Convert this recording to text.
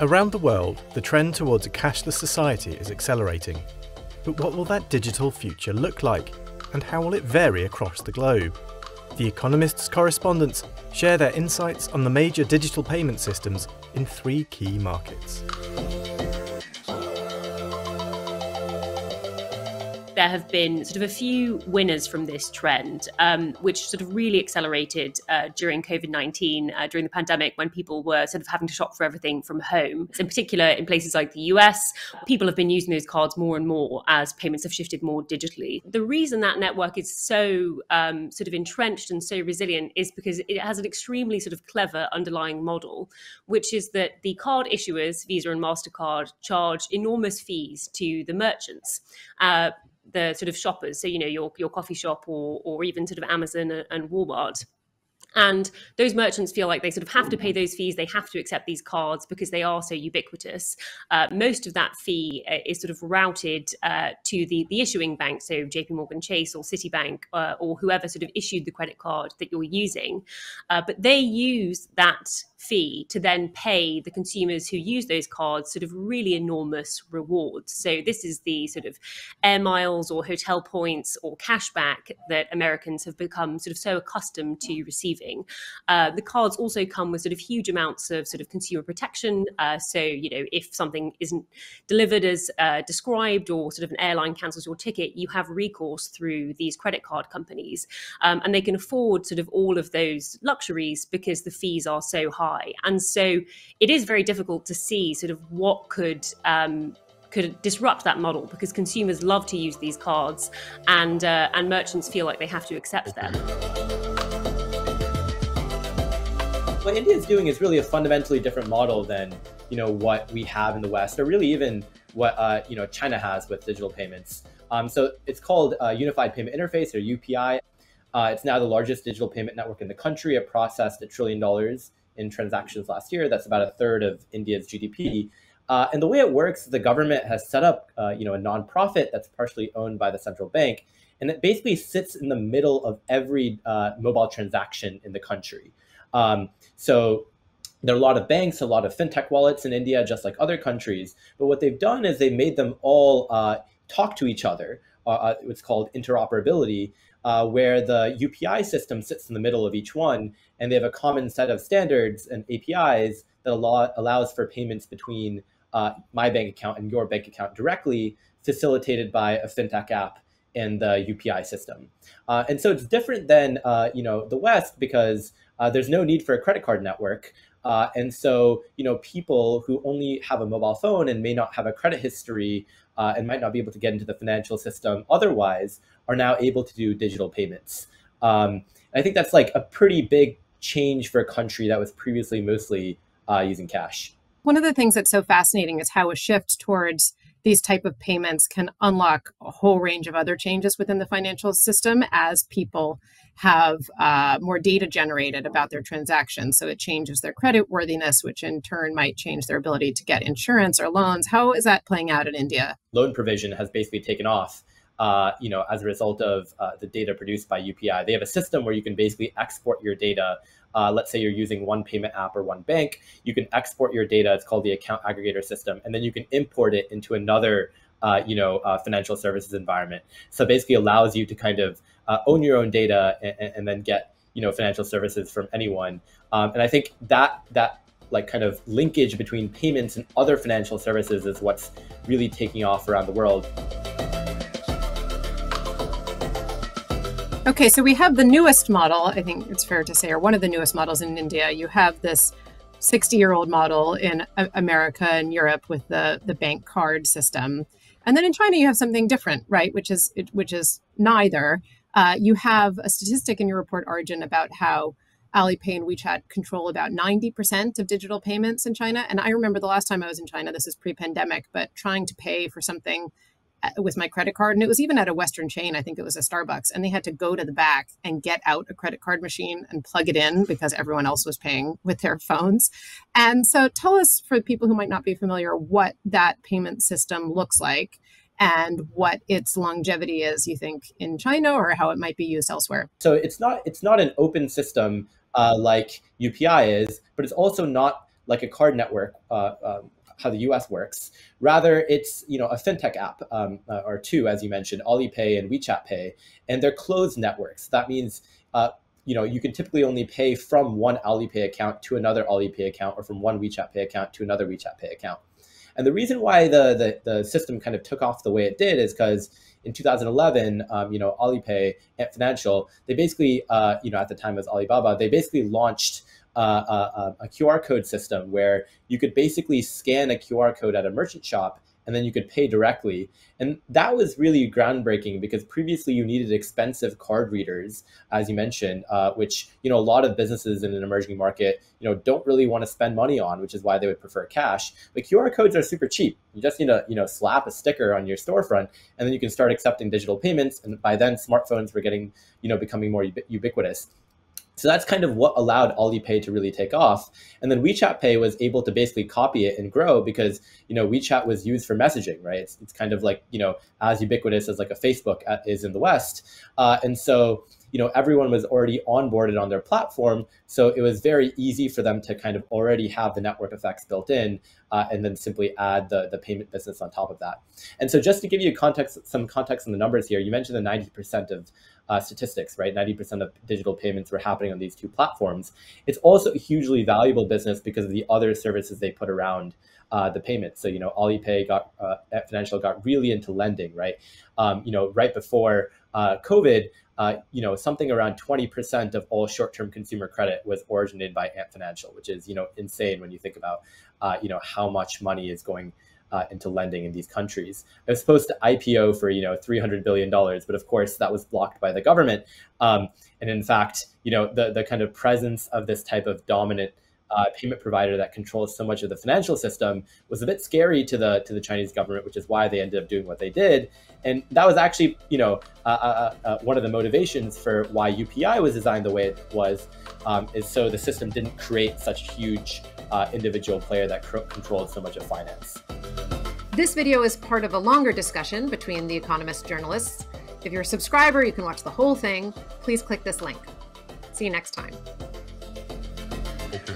Around the world, the trend towards a cashless society is accelerating. But what will that digital future look like? And how will it vary across the globe? The Economist's correspondents share their insights on the major digital payment systems in three key markets. There have been sort of a few winners from this trend, um, which sort of really accelerated uh, during COVID 19, uh, during the pandemic, when people were sort of having to shop for everything from home. So in particular, in places like the US, people have been using those cards more and more as payments have shifted more digitally. The reason that network is so um, sort of entrenched and so resilient is because it has an extremely sort of clever underlying model, which is that the card issuers, Visa and MasterCard, charge enormous fees to the merchants. Uh, the sort of shoppers, so you know your your coffee shop or or even sort of Amazon and Walmart. And those merchants feel like they sort of have to pay those fees. They have to accept these cards because they are so ubiquitous. Uh, most of that fee uh, is sort of routed uh, to the, the issuing bank, so JP Morgan Chase or Citibank uh, or whoever sort of issued the credit card that you're using. Uh, but they use that fee to then pay the consumers who use those cards sort of really enormous rewards. So this is the sort of air miles or hotel points or cashback that Americans have become sort of so accustomed to receiving. Uh, the cards also come with sort of huge amounts of sort of consumer protection. Uh, so you know if something isn't delivered as uh, described or sort of an airline cancels your ticket, you have recourse through these credit card companies, um, and they can afford sort of all of those luxuries because the fees are so high. And so it is very difficult to see sort of what could um, could disrupt that model because consumers love to use these cards and uh, and merchants feel like they have to accept them. What India is doing is really a fundamentally different model than you know what we have in the West, or really even what uh, you know China has with digital payments. Um, so it's called uh, Unified Payment Interface or UPI. Uh, it's now the largest digital payment network in the country. It processed a trillion dollars in transactions last year. That's about a third of India's GDP. Uh, and the way it works, the government has set up, uh, you know, a nonprofit that's partially owned by the central bank, and it basically sits in the middle of every uh, mobile transaction in the country. Um, so there are a lot of banks, a lot of fintech wallets in India, just like other countries. But what they've done is they made them all uh, talk to each other. Uh, uh, it's called interoperability, where the UPI system sits in the middle of each one, and they have a common set of standards and APIs that allow, allows for payments between uh, my bank account and your bank account directly, facilitated by a fintech app and the UPI system. Uh, and so it's different than uh, you know the West because uh, there's no need for a credit card network. Uh, and so you know people who only have a mobile phone and may not have a credit history uh, and might not be able to get into the financial system otherwise are now able to do digital payments. Um, I think that's like a pretty big change for a country that was previously mostly uh, using cash. One of the things that's so fascinating is how a shift towards these type of payments can unlock a whole range of other changes within the financial system as people have uh, more data generated about their transactions. So it changes their credit worthiness, which in turn might change their ability to get insurance or loans. How is that playing out in India? Loan provision has basically taken off uh, you know, as a result of uh, the data produced by UPI. They have a system where you can basically export your data. Uh, let's say you're using one payment app or one bank, you can export your data. It's called the account aggregator system, and then you can import it into another, uh, you know, uh, financial services environment. So basically, allows you to kind of uh, own your own data and, and, then get you know financial services from anyone. Um, and I think that that like kind of linkage between payments and other financial services is what's really taking off around the world. Okay, so we have the newest model, I think it's fair to say, or one of the newest models in India. You have this 60 year old model in America and Europe with the, the bank card system. And then in China, you have something different, right? Which is which is neither. Uh, you have a statistic in your report, Arjun, about how Alipay and WeChat control about 90% of digital payments in China. And I remember the last time I was in China, this is pre pandemic, but trying to pay for something with my credit card and it was even at a western chain i think it was a starbucks and they had to go to the back and get out a credit card machine and plug it in because everyone else was paying with their phones and so tell us for people who might not be familiar what that payment system looks like and what its longevity is you think in china or how it might be used elsewhere so it's not it's not an open system uh, like upi is but it's also not like a card network. Uh, um, how the U.S. works. Rather, it's you know a fintech app um, uh, or two, as you mentioned, Alipay and WeChat Pay, and they're closed networks. That means uh, you know you can typically only pay from one Alipay account to another Alipay account, or from one WeChat Pay account to another WeChat Pay account. And the reason why the the, the system kind of took off the way it did is because in 2011, um, you know, Alipay, Ant Financial, they basically, uh, you know, at the time it was Alibaba, they basically launched a, a, QR code system where you could basically scan a QR code at a merchant shop and then you could pay directly. And that was really groundbreaking because previously you needed expensive card readers, as you mentioned, uh, which you know a lot of businesses in an emerging market you know don't really want to spend money on, which is why they would prefer cash. But QR codes are super cheap. You just need to you know slap a sticker on your storefront, and then you can start accepting digital payments. And by then, smartphones were getting you know becoming more ubiquitous. So that's kind of what allowed Alipay to really take off. And then WeChat Pay was able to basically copy it and grow because, you know, WeChat was used for messaging, right? It's, it's kind of like, you know, as ubiquitous as like a Facebook is in the West. Uh, and so, you know, everyone was already onboarded on their platform. So it was very easy for them to kind of already have the network effects built in uh, and then simply add the, the payment business on top of that. And so just to give you context, some context on the numbers here, you mentioned the 90% of uh, statistics, right? 90% of digital payments were happening on these two platforms. It's also a hugely valuable business because of the other services they put around uh, the payments. So, you know, Alipay got, uh, Financial got really into lending, right? Um, you know, right before uh, COVID, uh, you know, something around 20% of all short-term consumer credit was originated by Ant Financial, which is, you know, insane when you think about, uh, you know, how much money is going uh, into lending in these countries. It was supposed to IPO for you know 300 billion dollars, but of course that was blocked by the government. Um, and in fact, you know the the kind of presence of this type of dominant uh, payment provider that controls so much of the financial system was a bit scary to the to the Chinese government, which is why they ended up doing what they did. And that was actually, you know, uh, uh, uh one of the motivations for why UPI was designed the way it was, um, is so the system didn't create such huge uh, individual player that cr- controlled so much of finance. This video is part of a longer discussion between The Economist journalists. If you're a subscriber, you can watch the whole thing. Please click this link. See you next time. Okay.